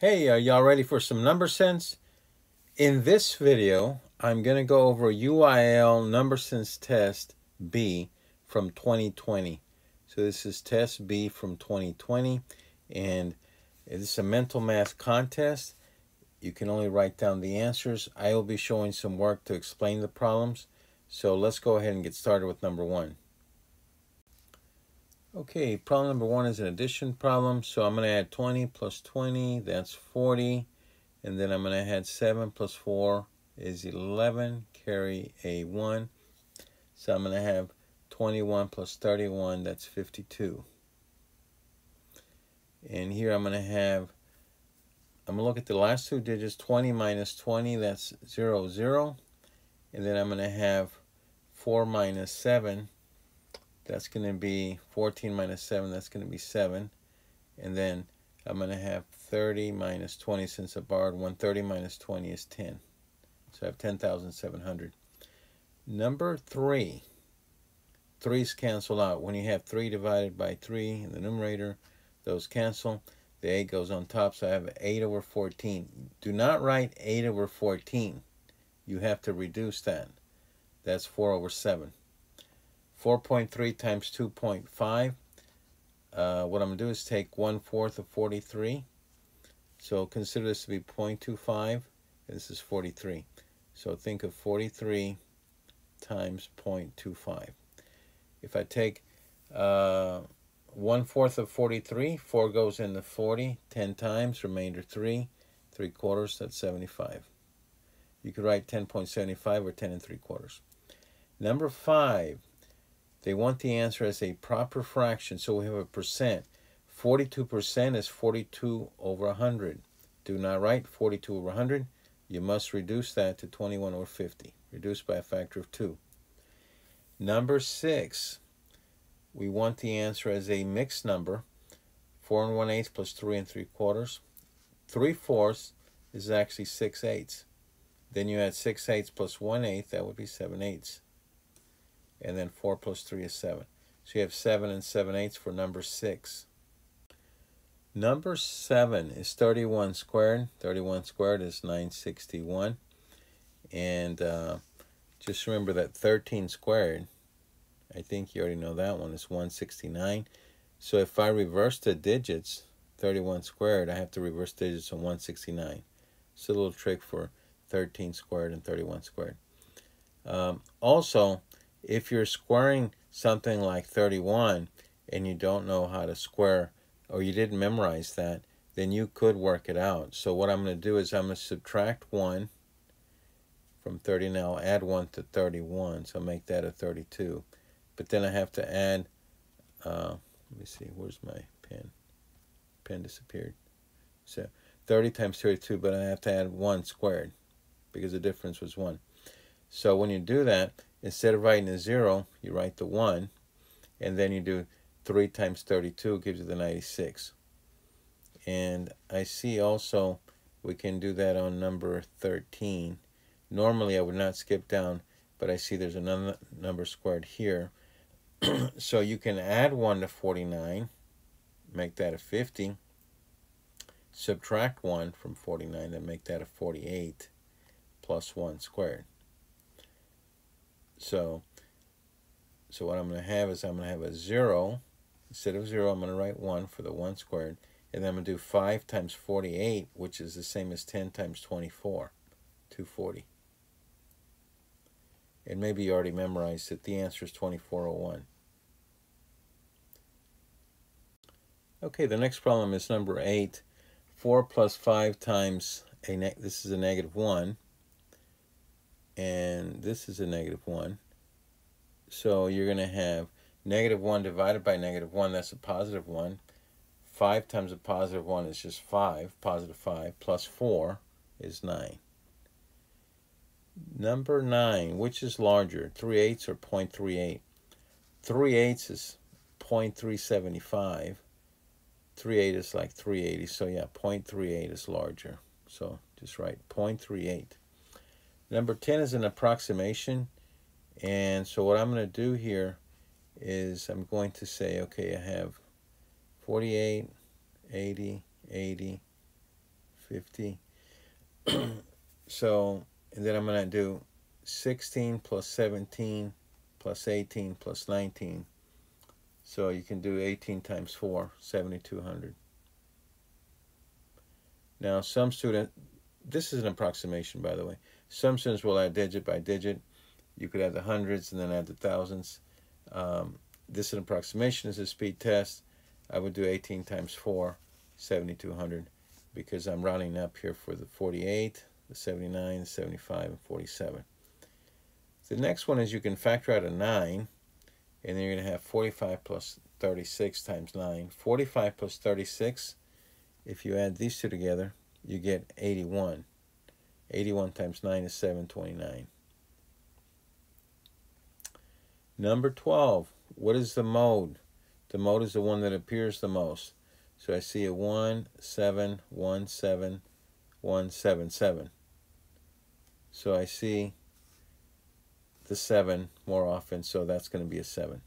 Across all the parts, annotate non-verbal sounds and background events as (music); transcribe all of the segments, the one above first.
Hey, are y'all ready for some number sense? In this video, I'm going to go over UIL number sense test B from 2020. So this is test B from 2020 and it's a mental math contest. You can only write down the answers. I will be showing some work to explain the problems. So let's go ahead and get started with number one. Okay, problem number one is an addition problem. So I'm going to add 20 plus 20, that's 40. And then I'm going to add 7 plus 4 is 11, carry a 1. So I'm going to have 21 plus 31, that's 52. And here I'm going to have, I'm going to look at the last two digits, 20 minus 20, that's 0, 0. And then I'm going to have 4 minus 7, that's going to be 14 minus 7, that's going to be 7. And then I'm going to have 30 minus 20 since I borrowed 130 minus 20 is 10. So I have 10,700. Number 3. 3's cancel out. When you have 3 divided by 3 in the numerator, those cancel. The 8 goes on top, so I have 8 over 14. Do not write 8 over 14. You have to reduce that. That's 4 over 7. 4.3 times 2.5. Uh, what I'm going to do is take 1 fourth of 43. So consider this to be 0.25. This is 43. So think of 43 times 0.25. If I take uh, 1 fourth of 43, 4 goes into 40, 10 times, remainder 3, 3 quarters, that's 75. You could write 10.75 or 10 and 3 quarters. Number 5, they want the answer as a proper fraction, so we have a percent. 42% is 42 over 100. Do not write 42 over 100. You must reduce that to 21 over 50. Reduce by a factor of 2. Number 6. We want the answer as a mixed number. 4 and 1 eighth plus 3 and 3 quarters. 3 fourths is actually 6 eighths. Then you add 6 eighths plus 1 eighth, that would be 7 eighths and then 4 plus 3 is 7. So you have 7 and 7 eighths for number 6. Number 7 is 31 squared. 31 squared is 961. And uh, just remember that 13 squared, I think you already know that one, is 169. So if I reverse the digits, 31 squared, I have to reverse digits on 169. It's a little trick for 13 squared and 31 squared. Um, also, if you're squaring something like 31 and you don't know how to square or you didn't memorize that, then you could work it out. So what I'm going to do is I'm going to subtract 1 from 30 now, add 1 to 31, so make that a 32. But then I have to add, uh, let me see, where's my pen? Pen disappeared. So 30 times 32, but I have to add 1 squared because the difference was 1. So when you do that, instead of writing a 0, you write the 1, and then you do 3 times 32 gives you the 96. And I see also we can do that on number 13. Normally I would not skip down, but I see there's another number squared here. (clears throat) so you can add 1 to 49, make that a 50. Subtract 1 from 49 and make that a 48 plus 1 squared. So, so what I'm going to have is I'm going to have a 0. Instead of 0, I'm going to write 1 for the 1 squared. And then I'm going to do 5 times 48, which is the same as 10 times 24, 240. And maybe you already memorized it. The answer is 2401. Okay, the next problem is number 8. 4 plus 5 times, a this is a negative 1 and this is a negative 1. So you're going to have negative 1 divided by negative 1, that's a positive 1. 5 times a positive 1 is just 5, positive 5, plus 4 is 9. Number 9, which is larger, 3 eighths or 0.38? 3 eighths is 0.375. 3 8 is like 380, so yeah, 0.38 is larger. So just write 0.38. Number 10 is an approximation. And so what I'm going to do here is I'm going to say, okay, I have 48, 80, 80, 50. (clears throat) so, and then I'm going to do 16 plus 17 plus 18 plus 19. So you can do 18 times 4, 7,200. Now, some student, this is an approximation, by the way. Students will add digit by digit. You could add the hundreds and then add the thousands. Um, this is an approximation. This is a speed test. I would do 18 times 4, 7,200, because I'm rounding up here for the 48, the 79, the 75, and 47. The next one is you can factor out a 9, and then you're going to have 45 plus 36 times 9. 45 plus 36, if you add these two together, you get 81. 81 times 9 is 729. Number 12, what is the mode? The mode is the one that appears the most. So I see a 1, 7, 1, 7, 1, 7, 7. So I see the 7 more often, so that's going to be a 7.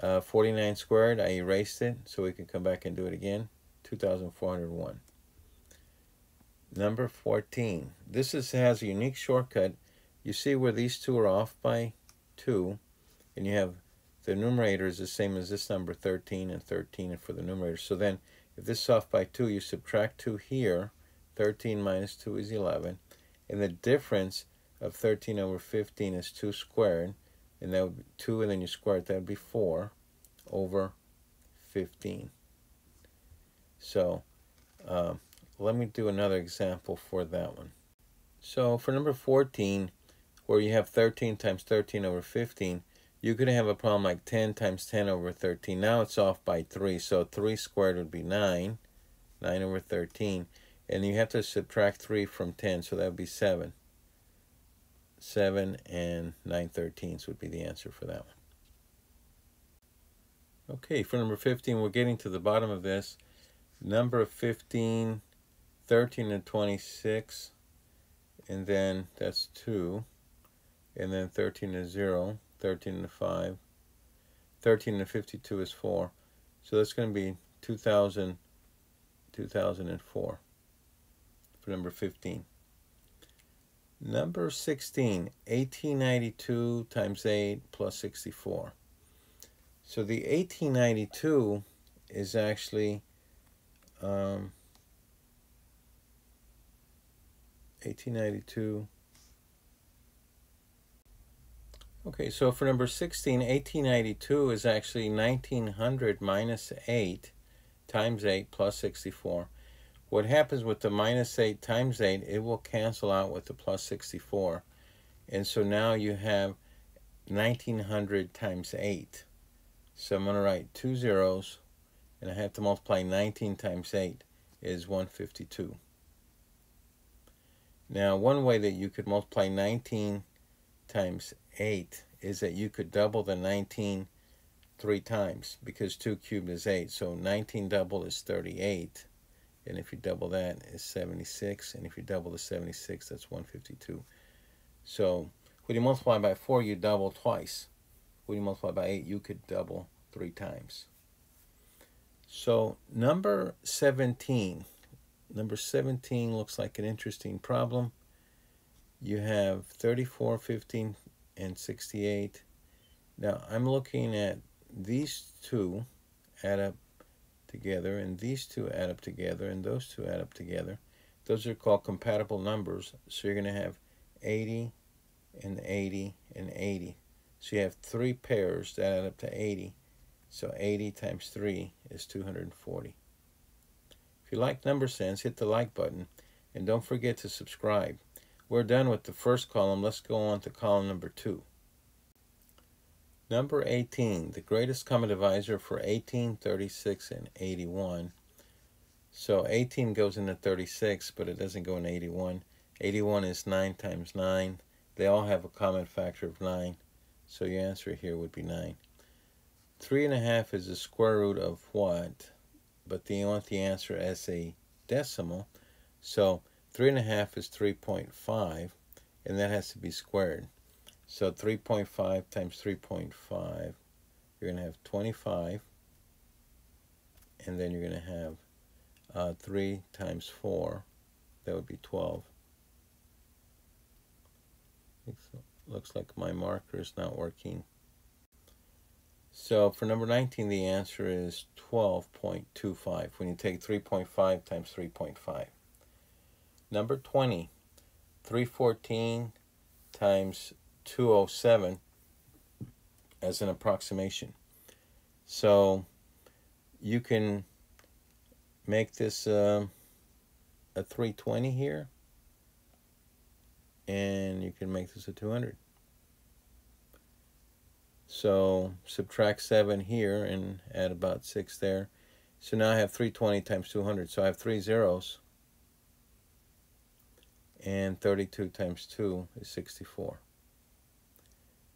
Uh, 49 squared, I erased it, so we can come back and do it again. 2,401. Number 14. This is, has a unique shortcut. You see where these two are off by 2, and you have the numerator is the same as this number 13 and 13 for the numerator. So then if this is off by 2, you subtract 2 here. 13 minus 2 is 11. And the difference of 13 over 15 is 2 squared. And that would be 2 and then you square it. That would be 4 over 15. So uh, let me do another example for that one. So for number 14, where you have 13 times 13 over 15, you could have a problem like 10 times 10 over 13. Now it's off by 3, so 3 squared would be 9, 9 over 13. And you have to subtract 3 from 10, so that would be 7. 7 and 9 thirteenths would be the answer for that one. Okay, for number 15, we're getting to the bottom of this. Number 15, 13 and 26, and then that's 2, and then 13 is 0, 13 and 5. 13 and 52 is 4. So that's going to be 2000, 2004 for number 15. Number 16, 1892 times 8 plus 64. So the 1892 is actually um, 1892 Okay, so for number 16, 1892 is actually 1900 minus 8 times 8 plus 64. What happens with the minus 8 times 8, it will cancel out with the plus 64. And so now you have 1900 times 8. So I'm going to write two zeros, and I have to multiply 19 times 8 is 152. Now, one way that you could multiply 19 times 8 is that you could double the 19 three times because 2 cubed is 8. So 19 double is 38. And if you double that, is 76. And if you double the 76, that's 152. So when you multiply by 4, you double twice. When you multiply by 8, you could double three times. So number 17. Number 17 looks like an interesting problem. You have 34, 15, and 68. Now I'm looking at these two add up together and these two add up together and those two add up together. Those are called compatible numbers. So you're going to have 80 and 80 and 80. So you have three pairs that add up to 80. So 80 times 3 is 240. If you like number sense, hit the like button and don't forget to subscribe. We're done with the first column. Let's go on to column number two. Number 18, the greatest common divisor for 18, 36, and 81. So 18 goes into 36, but it doesn't go in 81. 81 is 9 times 9. They all have a common factor of 9. So your answer here would be 9. 3 and a half is the square root of what? But they want the answer as a decimal. So Three and a half is 3.5, and that has to be squared. So 3.5 times 3.5, you're going to have 25, and then you're going to have uh, 3 times 4, that would be 12. Looks like my marker is not working. So for number 19, the answer is 12.25 when you take 3.5 times 3.5. Number 20, 314 times 207 as an approximation. So you can make this uh, a 320 here and you can make this a 200. So subtract 7 here and add about 6 there. So now I have 320 times 200. So I have three zeros. And 32 times 2 is 64.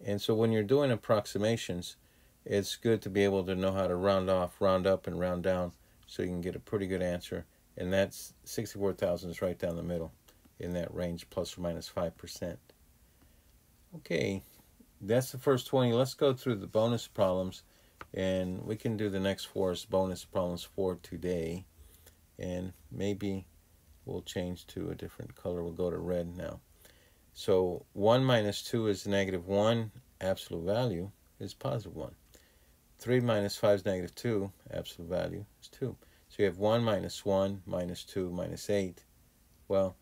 And so when you're doing approximations, it's good to be able to know how to round off, round up, and round down so you can get a pretty good answer. And that's 64,000 is right down the middle in that range, plus or minus 5%. Okay, that's the first 20. Let's go through the bonus problems, and we can do the next four as bonus problems for today. And maybe we'll change to a different color. We'll go to red now. So 1 minus 2 is negative 1. Absolute value is positive 1. 3 minus 5 is negative 2. Absolute value is 2. So you have 1 minus 1 minus 2 minus 8. Well,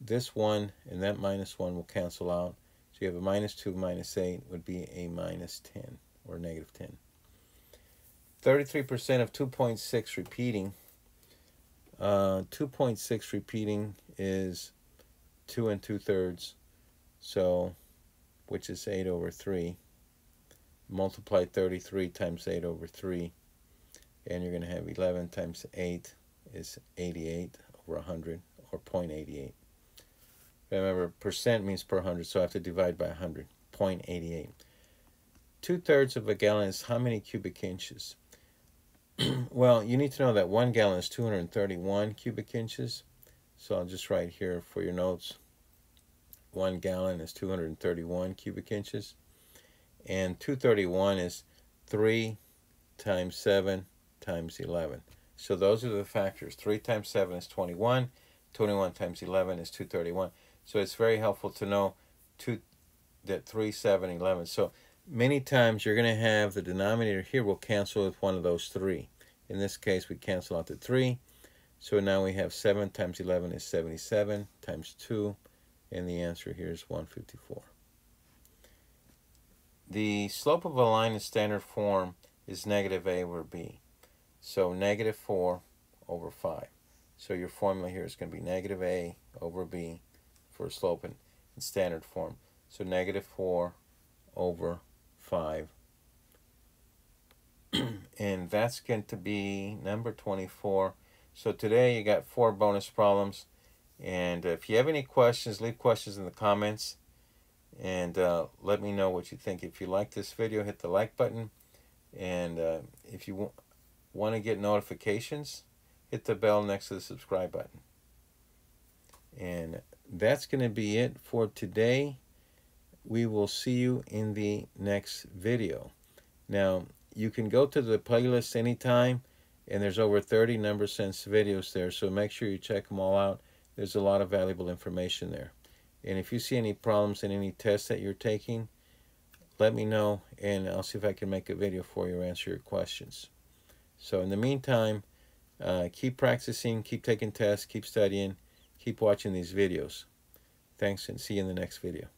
this 1 and that minus 1 will cancel out. So you have a minus 2 minus 8 would be a minus 10 or negative 10. 33% of 2.6 repeating. Uh, 2.6 repeating is 2 and 2 thirds, so which is 8 over 3. Multiply 33 times 8 over 3, and you're going to have 11 times 8 is 88 over 100, or 0.88. Remember, percent means per hundred, so I have to divide by 100. 0.88. Two-thirds of a gallon is how many cubic inches? (clears throat) well, you need to know that one gallon is 231 cubic inches. So I'll just write here for your notes. One gallon is 231 cubic inches. And 231 is 3 times 7 times 11. So those are the factors. 3 times 7 is 21. 21 times 11 is 231. So it's very helpful to know two, that 3, 7, 11. So many times you're going to have the denominator here will cancel with one of those three. In this case, we cancel out the 3. So now we have 7 times 11 is 77 times 2. And the answer here is 154. The slope of a line in standard form is negative a over b. So negative 4 over 5. So your formula here is going to be negative a over b for in, in standard form. So negative 4 over 5. (clears throat) and that's going to be number 24. So today you got four bonus problems. And if you have any questions, leave questions in the comments. And uh, let me know what you think. If you like this video, hit the like button. And uh, if you want to get notifications, hit the bell next to the subscribe button. And that's going to be it for today. We will see you in the next video. Now, you can go to the playlist anytime, and there's over 30 number sense videos there, so make sure you check them all out. There's a lot of valuable information there. And if you see any problems in any tests that you're taking, let me know, and I'll see if I can make a video for you or answer your questions. So in the meantime, uh, keep practicing, keep taking tests, keep studying, keep watching these videos. Thanks and see you in the next video.